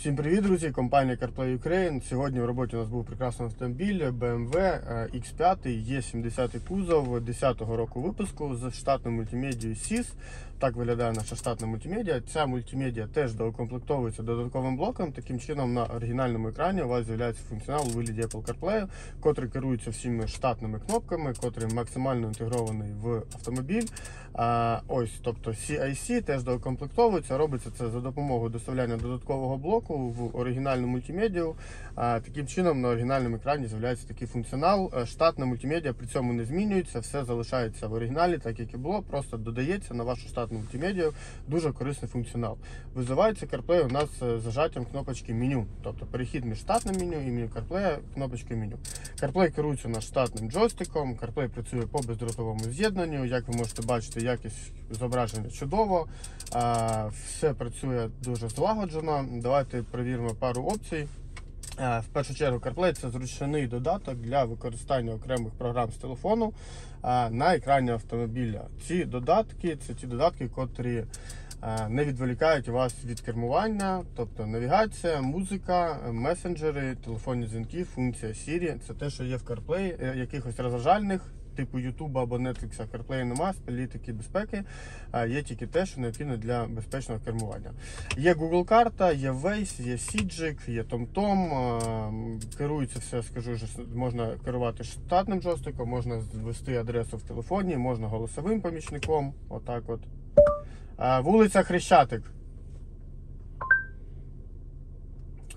Всім привіт, друзі! Компанія CarPlay Ukraine. Сьогодні в роботі у нас був прекрасний автомобіль BMW X5 E70 кузов 10-го року випуску з штатною мультимедією SIS. Так виглядає наша штатна мультимедіа. Ця мультимедіа теж доукомплектовується додатковим блоком. Таким чином, на оригінальному екрані у вас з'являється функціонал у вигляді Apple CarPlay, котрий керується всіми штатними кнопками, котрий максимально інтегрований в автомобіль. Ось, тобто CIC теж доукомплектовується. Робиться це за допомогою доставляння додаткового блоку в оригінальну мультимедію. Таким чином на оригінальному екрані з'являється такий функціонал. Е, Штатна мультимедіа при цьому не змінюється, все залишається в оригіналі, так як і було, просто додається на вашу штатну мультимедію. Дуже корисний функціонал. Визивається CarPlay у нас е, зажаттям кнопочки меню, тобто перехід між штатним меню і меню CarPlay кнопочкою меню. CarPlay керується у штатним джойстиком, CarPlay працює по бездротовому з'єднанню. Як ви можете бачити, якість зображення чудово. Все працює дуже злагоджено. Давайте перевіримо пару опцій. Е, В першу чергу CarPlay це зручний додаток для використання окремих програм з телефону е, на екрані автомобіля. Ці додатки це ті додатки, котрі е, не відволікають вас від кермування, тобто навігація, музика, месенджери, телефонні дзвінки, функція Siri. Це те, що є в CarPlay, якихось розважальних. Типу YouTube або Netflix, CarPlay нема, політики безпеки. Є тільки те, що необхідно для безпечного кермування. Є Google карта, є Waze, є Сіджик, є TomTom. Керується все, скажу, що можна керувати штатним джойстиком, можна ввести адресу в телефоні, можна голосовим помічником. Отак от. Вулиця Хрещатик.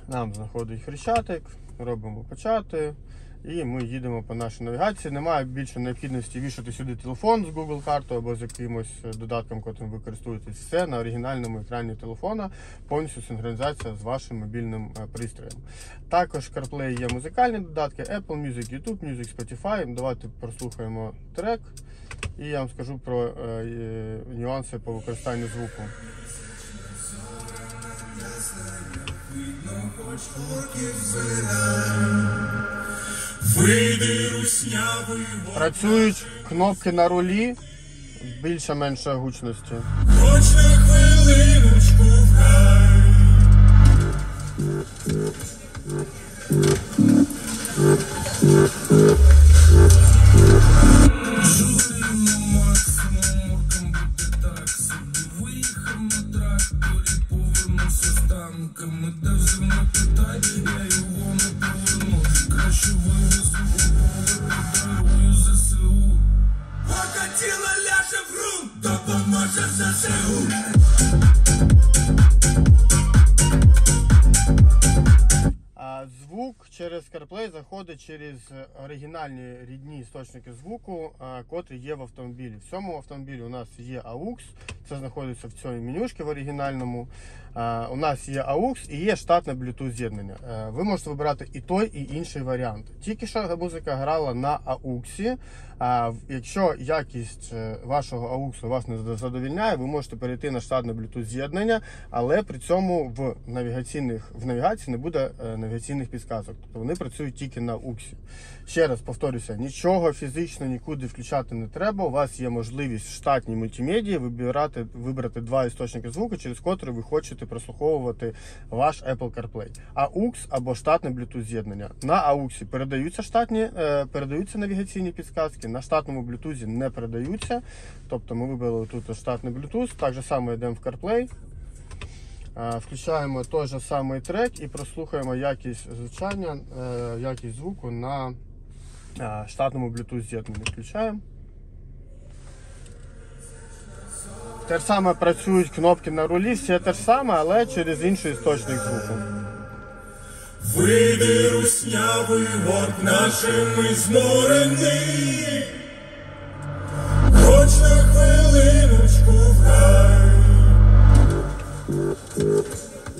Нам знаходить Хрещатик, робимо почати. І ми їдемо по нашій навігації. Немає більше необхідності вішати сюди телефон з Google картою або з якимось е, додатком, котрим ви користуєтесь. Все на оригінальному екрані телефона, повністю синхронізація з вашим мобільним е, пристроєм. Також CarPlay є музикальні додатки Apple Music, YouTube Music, Spotify. Давайте прослухаємо трек, і я вам скажу про е, е, нюанси по використанню звуку. Вийди руснявий вогонь, Працюють кнопки на рулі більше-менше гучності. хоч на хвилиночку. Жуємо тіло ляже в грунт, допоможе ЗСУ. Через CarPlay заходить через оригінальні рідні істочники звуку, котрі є в автомобілі. В цьому автомобілі у нас є AUX, це знаходиться в цій менюшці в оригінальному. У нас є AUX і є штатне Bluetooth з'єднання. Ви можете вибирати і той, і інший варіант. Тільки що музика грала на AUX. Якщо якість е, вашого AUX вас не задовільняє, ви можете перейти на штатне Bluetooth з'єднання, але при цьому в навігаційних в навігації не буде е, навігаційних підсказок. Тобто вони працюють тільки на AUX. Ще раз повторюся, нічого фізично нікуди включати не треба. У вас є можливість в штатній мультимедії вибирати вибрати два істочники звуку, через котрі ви хочете прослуховувати ваш Apple CarPlay. AUX або штатне Bluetooth з'єднання. На AUX передаються штатні, е, передаються навігаційні підсказки, на штатному Bluetooth не передаються. Тобто ми вибрали тут штатний Bluetooth, так же само йдемо в CarPlay. Е, Включаємо той же самий трек і прослухаємо якість звучання, е, якість звуку на е, штатному Bluetooth з'єднанні. Включаємо. Те ж саме працюють кнопки на рулі, все те ж саме, але через інший істочник звуку. Вийди руснявий вод нашими зморений, хоч на хвилиночку вгай.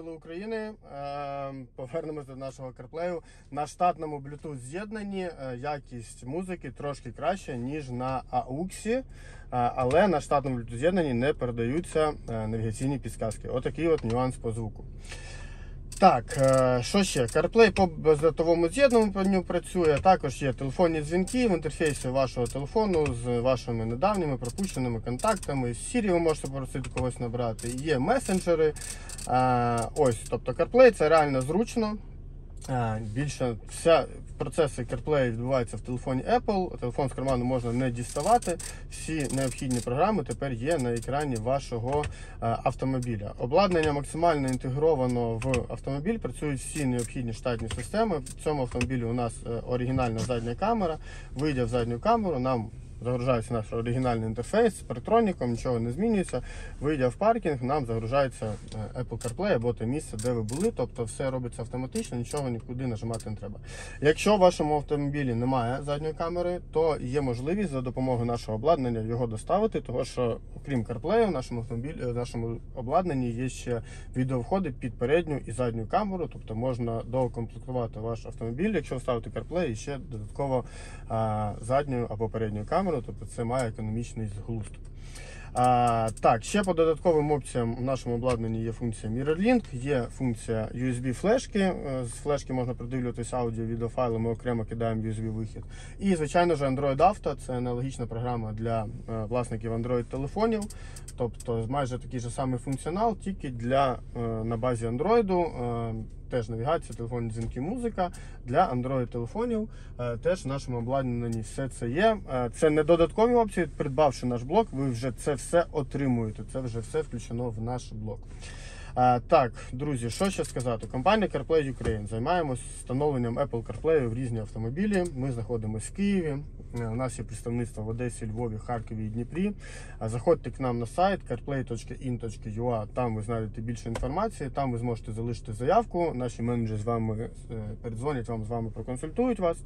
Сили України. Е, Повернемось до нашого CarPlay. На штатному Bluetooth з'єднанні е, якість музики трошки краща, ніж на AUX, е, але на штатному Bluetooth з'єднанні не передаються навігаційні підсказки. Отакий от нюанс по звуку. Так, е, що ще? CarPlay по бездротовому з'єднанню працює. Також є телефонні дзвінки в інтерфейсі вашого телефону з вашими недавніми пропущеними контактами. З Siri ви можете попросити когось набрати. Є месенджери. Е, Ось, тобто CarPlay це реально зручно. Е, Більше вся процеси CarPlay відбуваються в телефоні Apple. Телефон з карману можна не діставати. Всі необхідні програми тепер є на екрані вашого е, автомобіля. Обладнання максимально інтегровано в автомобіль. Працюють всі необхідні штатні системи. В цьому автомобілі у нас е, оригінальна задня камера. Вийдя в задню камеру, нам загружається наш оригінальний інтерфейс з парктроніком, нічого не змінюється. Вийдя в паркінг, нам загружається е, Apple CarPlay або те місце, де ви були. Тобто все робиться автоматично, нічого нікуди нажимати не треба. Якщо в вашому автомобілі немає задньої камери, то є можливість за допомогою нашого обладнання його доставити, тому що окрім CarPlay, в нашому автомобілі, в нашому обладнанні є ще відеовходи під передню і задню камеру, тобто можна доукомплектувати ваш автомобіль, якщо ви ставите CarPlay і ще додатково а, задню або передню камеру, тобто це має економічний зглузд. А, так, ще по додатковим опціям в нашому обладнанні є функція MirrorLink, є функція USB флешки. Е, З флешки можна продивлюватися аудіо, відеофайли, ми окремо кидаємо USB вихід. І, звичайно ж, Android Auto це аналогічна програма для е, власників Android телефонів. Тобто майже такий же самий функціонал, тільки для е, на базі Android. Теж навігація, телефонні дзвінки, музика для Android телефонів. Е, Теж в нашому обладнанні все це є. Е, Це не додаткові опції. Придбавши наш блок, ви вже це все отримуєте. Це вже все включено в наш блок. Е, Так, друзі, що ще сказати? Компанія CarPlay Ukraine займаємось встановленням Apple CarPlay в різні автомобілі. Ми знаходимося в Києві. Е, У нас є представництво в Одесі, Львові, Харкові і Дніпрі. Е, Заходьте к нам на сайт carplay.in.ua, Там ви знайдете більше інформації. Там ви зможете залишити заявку. Наші менеджери з вами е, передзвонять вам з вами проконсультують вас.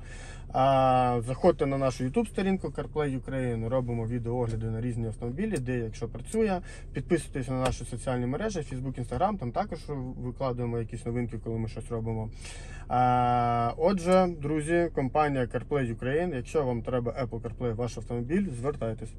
Заходьте на нашу YouTube сторінку CarPlay Ukraine. Робимо відеоогляди на різні автомобілі, де якщо працює. Підписуйтесь на наші соціальні мережі, Facebook, Instagram. Там також викладуємо якісь новинки, коли ми щось робимо. Отже, друзі, компанія CarPlay Ukraine. Якщо вам треба Apple CarPlay ваш автомобіль, звертайтесь.